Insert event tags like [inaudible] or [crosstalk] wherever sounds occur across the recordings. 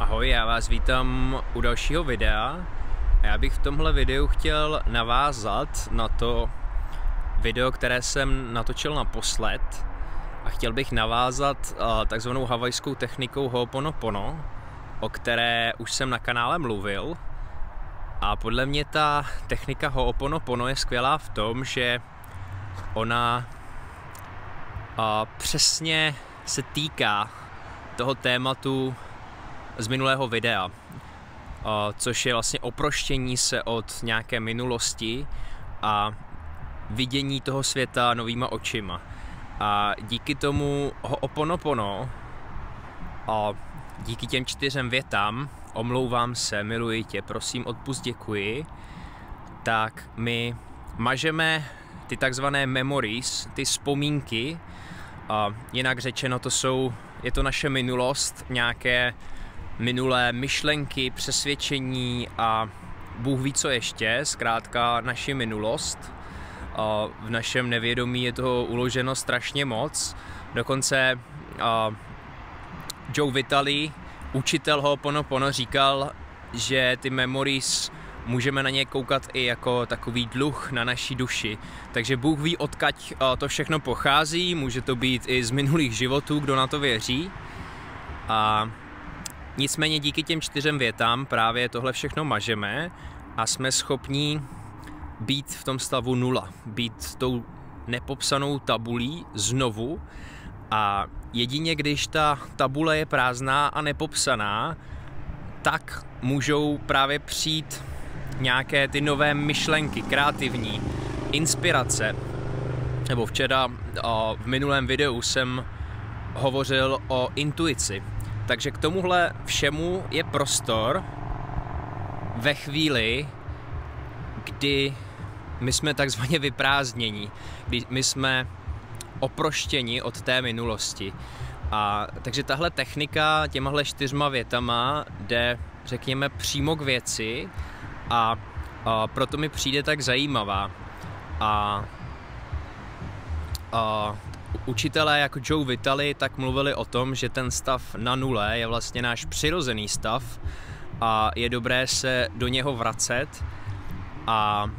Ahoj, já vás vítám u dalšího videa. Já bych v tomhle videu chtěl navázat na to video, které jsem natočil naposled a chtěl bych navázat takzvanou havajskou technikou Ho'oponopono, o které už jsem na kanále mluvil. A podle mě ta technika Ho'oponopono je skvělá v tom, že ona přesně se týká toho tématu z minulého videa, což je vlastně oproštění se od nějaké minulosti a vidění toho světa novýma očima. A díky tomu ho oponopono a díky těm čtyřem větám, omlouvám se, miluji tě, prosím, odpust, děkuji, tak my mažeme ty takzvané memories, ty vzpomínky, a jinak řečeno to jsou, je to naše minulost, nějaké minulé myšlenky, přesvědčení a Bůh ví co ještě, zkrátka naši minulost. V našem nevědomí je toho uloženo strašně moc. Dokonce Joe Vitali, učitel Ho'oponopono, říkal, že ty memories můžeme na ně koukat i jako takový dluh na naší duši. Takže Bůh ví, odkaď to všechno pochází, může to být i z minulých životů, kdo na to věří. A Nicméně díky těm čtyřem větám právě tohle všechno mažeme a jsme schopní být v tom stavu nula, být tou nepopsanou tabulí znovu a jedině když ta tabule je prázdná a nepopsaná, tak můžou právě přijít nějaké ty nové myšlenky, kreativní, inspirace. Nebo včera v minulém videu jsem hovořil o intuici. Takže k tomuhle všemu je prostor ve chvíli, kdy my jsme takzvaně vyprázdnění, kdy my jsme oproštěni od té minulosti. A takže tahle technika těmahle čtyřma větama jde, řekněme, přímo k věci a, a proto mi přijde tak zajímavá. A, a Učitelé jako Joe Vitali tak mluvili o tom, že ten stav na nule je vlastně náš přirozený stav a je dobré se do něho vracet a,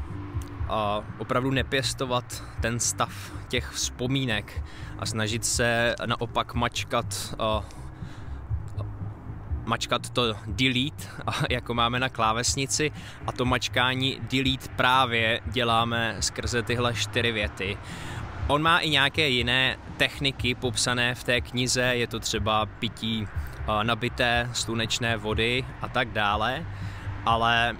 a opravdu nepěstovat ten stav těch vzpomínek a snažit se naopak mačkat a, mačkat to delete, [laughs] jako máme na klávesnici a to mačkání delete právě děláme skrze tyhle čtyři věty. On má i nějaké jiné techniky popsané v té knize, je to třeba pití uh, nabité slunečné vody a tak dále, ale uh,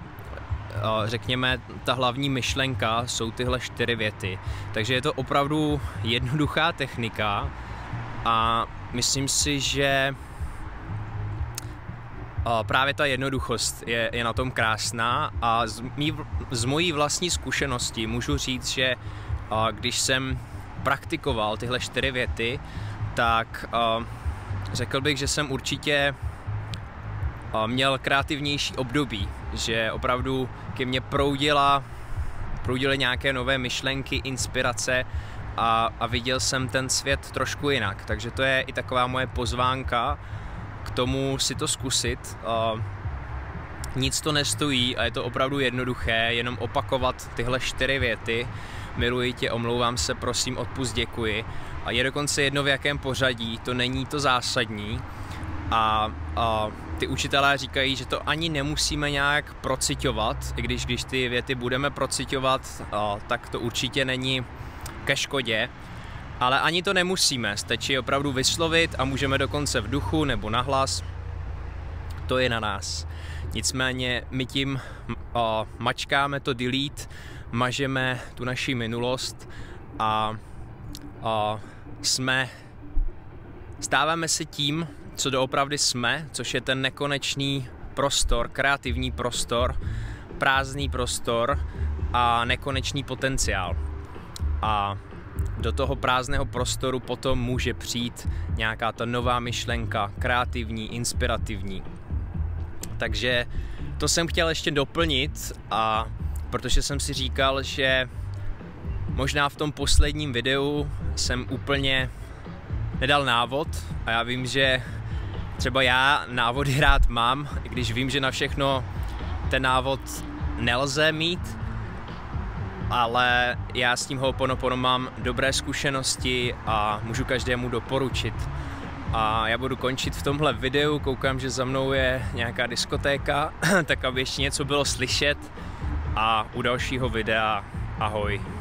řekněme, ta hlavní myšlenka jsou tyhle čtyři věty. Takže je to opravdu jednoduchá technika a myslím si, že uh, právě ta jednoduchost je, je na tom krásná a z, mý, z mojí vlastní zkušenosti můžu říct, že když jsem praktikoval tyhle čtyři věty, tak uh, řekl bych, že jsem určitě uh, měl kreativnější období, že opravdu ke mně proudila, proudily nějaké nové myšlenky, inspirace a, a viděl jsem ten svět trošku jinak. Takže to je i taková moje pozvánka k tomu si to zkusit. Uh, nic to nestojí a je to opravdu jednoduché, jenom opakovat tyhle čtyři věty miluji tě, omlouvám se, prosím, odpust, děkuji. A je dokonce jedno v jakém pořadí, to není to zásadní. A, a ty učitelé říkají, že to ani nemusíme nějak procitovat, i když když ty věty budeme procitovat, tak to určitě není ke škodě. Ale ani to nemusíme, stačí opravdu vyslovit a můžeme dokonce v duchu nebo nahlas. To je na nás. Nicméně my tím a, mačkáme to delete mažeme tu naši minulost a, a jsme, stáváme se tím, co doopravdy jsme, což je ten nekonečný prostor, kreativní prostor, prázdný prostor a nekonečný potenciál. A do toho prázdného prostoru potom může přijít nějaká ta nová myšlenka, kreativní, inspirativní. Takže to jsem chtěl ještě doplnit a protože jsem si říkal, že možná v tom posledním videu jsem úplně nedal návod a já vím, že třeba já návody [laughs] rád mám, i když vím, že na všechno ten návod nelze mít, ale já s tím Ho'oponopono mám dobré zkušenosti a můžu každému doporučit. A já budu končit v tomhle videu, koukám, že za mnou je nějaká diskotéka, [clears throat] tak aby ještě něco bylo slyšet a u dalšího videa ahoj.